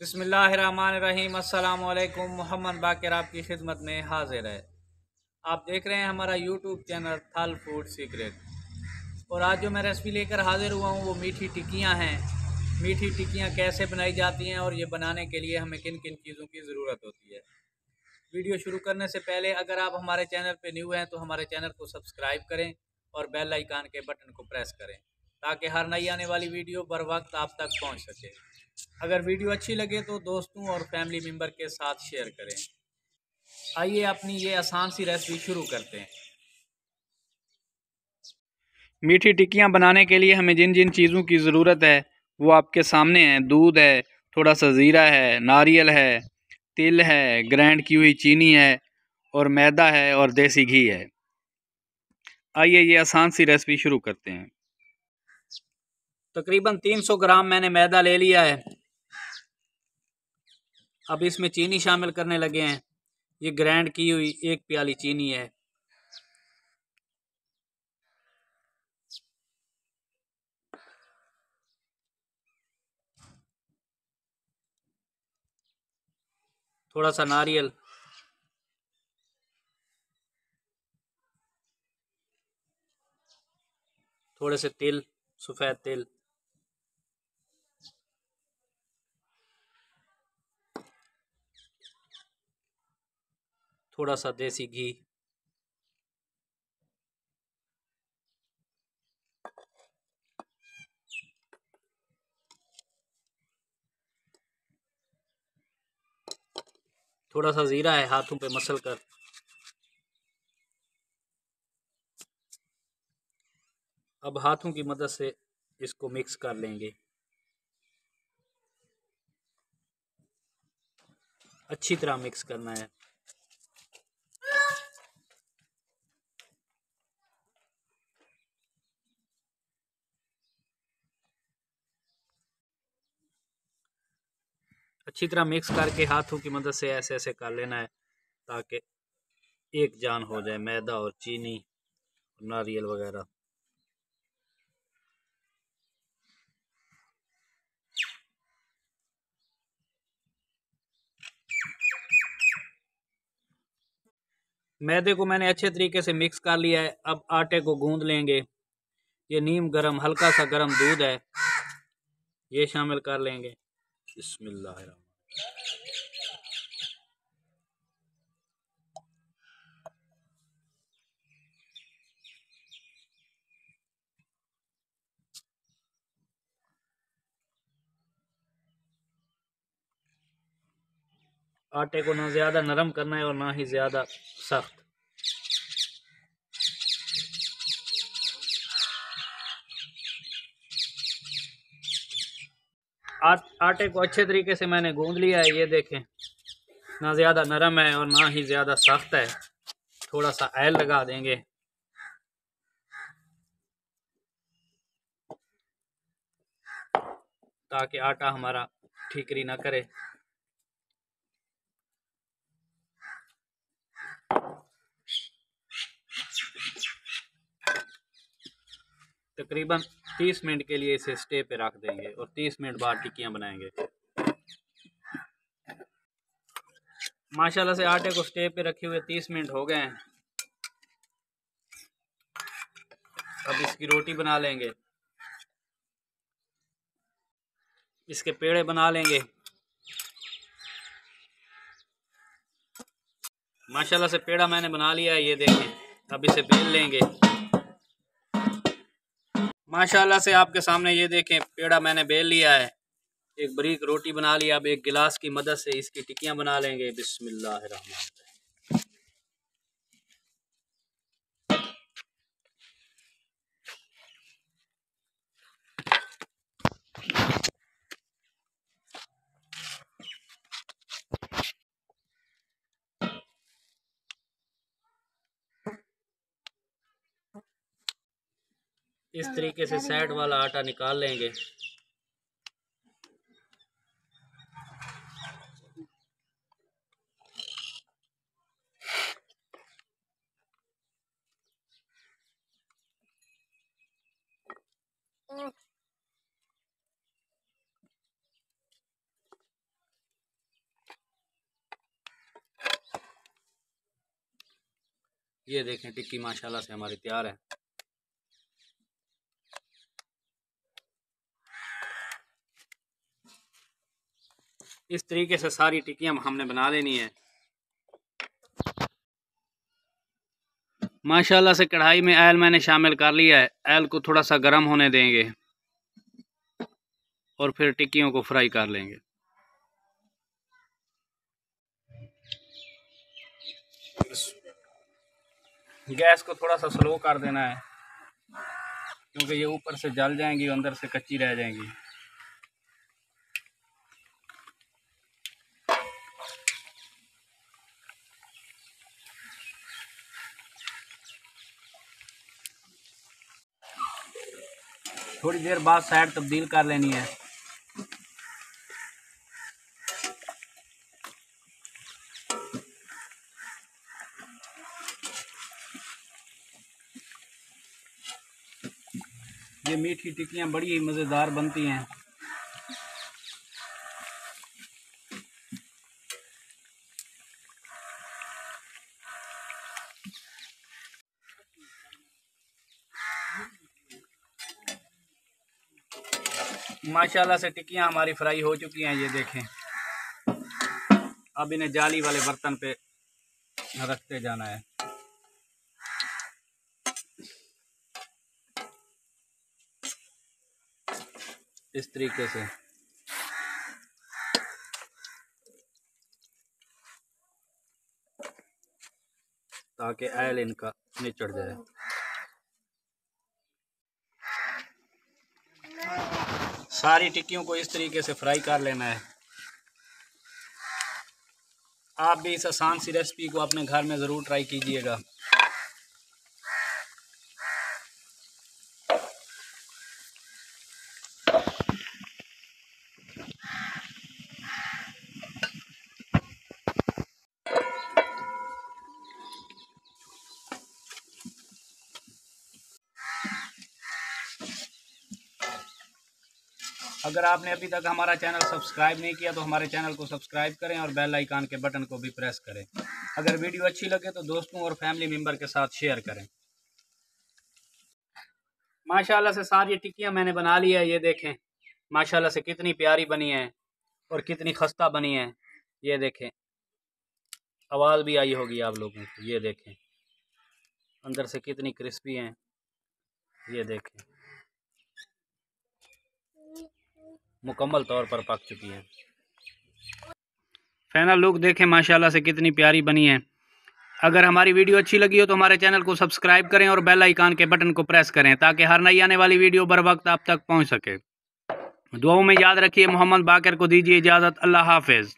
बसमीम अल्लाम मोहम्मद बाकर आपकी खिदमत में हाजिर है। आप देख रहे हैं हमारा यूट्यूब चैनल थल फ़ूड सीक्रेट। और आज जो मैं रेसिपी लेकर हाजिर हुआ हूँ, वो मीठी टिक्कियाँ हैं। मीठी टिक्कियाँ कैसे बनाई जाती हैं और ये बनाने के लिए हमें किन किन चीज़ों की ज़रूरत होती है। वीडियो शुरू करने से पहले अगर आप हमारे चैनल पर न्यू हैं तो हमारे चैनल को सब्सक्राइब करें और बेल आइकान के बटन को प्रेस करें, ताकि हर नई आने वाली वीडियो बर वक्त आप तक पहुँच सके। अगर वीडियो अच्छी लगे तो दोस्तों और फैमिली मेंबर के साथ शेयर करें। आइए अपनी ये आसान सी रेसिपी शुरू करते हैं। मीठी टिक्कियाँ बनाने के लिए हमें जिन जिन चीज़ों की ज़रूरत है, वो आपके सामने है। दूध है, थोड़ा सा ज़ीरा है, नारियल है, तिल है ग्रैंड की हुई चीनी है, और मैदा है, और देसी घी है। आइए ये आसान सी रेसिपी शुरू करते हैं। तकरीबन 300 ग्राम मैंने मैदा ले लिया है। अब इसमें चीनी शामिल करने लगे हैं। ये ग्राइंड की हुई एक प्याली चीनी है। थोड़ा सा नारियल। थोड़े से तिल, सफ़ेद तिल। थोड़ा सा देसी घी। थोड़ा सा ज़ीरा है हाथों पे मसल कर। अब हाथों की मदद से इसको मिक्स कर लेंगे। अच्छी तरह मिक्स करना है। अच्छी तरह मिक्स करके हाथों की मदद से ऐसे ऐसे कर लेना है, ताकि एक जान हो जाए, मैदा और चीनी, नारियल वगैरह। मैदे को मैंने अच्छे तरीके से मिक्स कर लिया है। अब आटे को गूंद लेंगे। ये नीम गरम, हल्का सा गरम दूध है। ये शामिल कर लेंगे। आटे को ना ज़्यादा नरम करना है और ना ही ज़्यादा सख्त। आटे को अच्छे तरीके से मैंने गूंद लिया है, ये देखें। ना ज़्यादा नरम है और ना ही ज़्यादा सख्त है। थोड़ा सा आयल लगा देंगे। ताकि आटा हमारा ठीकरी ना करे। तकरीबन 30 मिनट के लिए इसे स्टे पे रख देंगे और 30 मिनट बाद टिक्कियाँ बनाएँगे। माशाल्लाह से आटे को स्टे पे रखे हुए 30 मिनट हो गए हैं। अब इसकी रोटी बना लेंगे। इसके पेड़े बना लेंगे। माशाल्लाह से पेड़ा मैंने बना लिया है, ये देखें। अब इसे बेल लेंगे। माशाल्लाह से आपके सामने ये देखें, पेड़ा मैंने बेल लिया है। एक बरीक रोटी बना लिया अब एक गिलास की मदद से इसकी टिक्कियाँ बना लेंगे। बिस्मिल्लाह इस तरीके से साइड वाला आटा निकाल लेंगे। ये देखें टिक्की माशाल्लाह से हमारी तैयार है। इस तरीके से सारी टिक्कियाँ हमने बना लेनी है। माशाल्लाह से कढ़ाई में आयल मैंने शामिल कर लिया है। आयल को थोड़ा सा गर्म होने देंगे और फिर टिक्कियों को फ्राई कर लेंगे। गैस को थोड़ा सा स्लो कर देना है, क्योंकि ये ऊपर से जल जाएँगी, अंदर से कच्ची रह जाएँगी। थोड़ी देर बाद साइड तब्दील कर लेनी है। ये मीठी टिक्कियाँ बड़ी ही मज़ेदार बनती हैं। माशाल्लाह से टिक्कियाँ हमारी फ्राई हो चुकी हैं, ये देखें। अब इन्हें जाली वाले बर्तन पे रखते जाना है। इस तरीके से। ताकि आयल इनका निचड़ जाए। सारी टिक्कियों को इस तरीके से फ्राई कर लेना है। आप भी इस आसान सी रेसिपी को अपने घर में ज़रूर ट्राई कीजिएगा। अगर आपने अभी तक हमारा चैनल सब्सक्राइब नहीं किया तो हमारे चैनल को सब्सक्राइब करें और बेल आइकान के बटन को भी प्रेस करें। अगर वीडियो अच्छी लगे तो दोस्तों और फैमिली मेंबर के साथ शेयर करें। माशाल्लाह से सारी टिक्कियाँ मैंने बना ली है, ये देखें। माशाल्लाह से कितनी प्यारी बनी है और कितनी खस्ता बनी है, ये देखें। आवाज़ भी आई होगी आप लोगों को, ये देखें। अंदर से कितनी क्रिस्पी हैं, ये देखें। मुकम्मल तौर पर पक चुकी है। फैनल लुक देखें, माशाल्लाह से कितनी प्यारी बनी है। अगर हमारी वीडियो अच्छी लगी हो तो हमारे चैनल को सब्सक्राइब करें और बेल आइकान के बटन को प्रेस करें ताकि हर नई आने वाली वीडियो बर वक्त आप तक पहुँच सके। दुआओं में याद रखिए, मोहम्मद बाकर को दीजिए इजाज़त, अल्लाह हाफिज़।